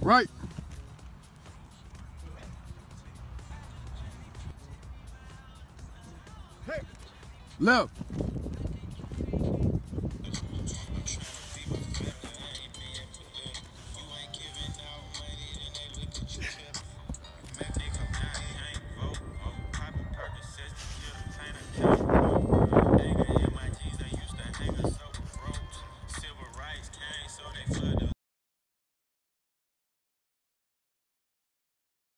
Right. Left.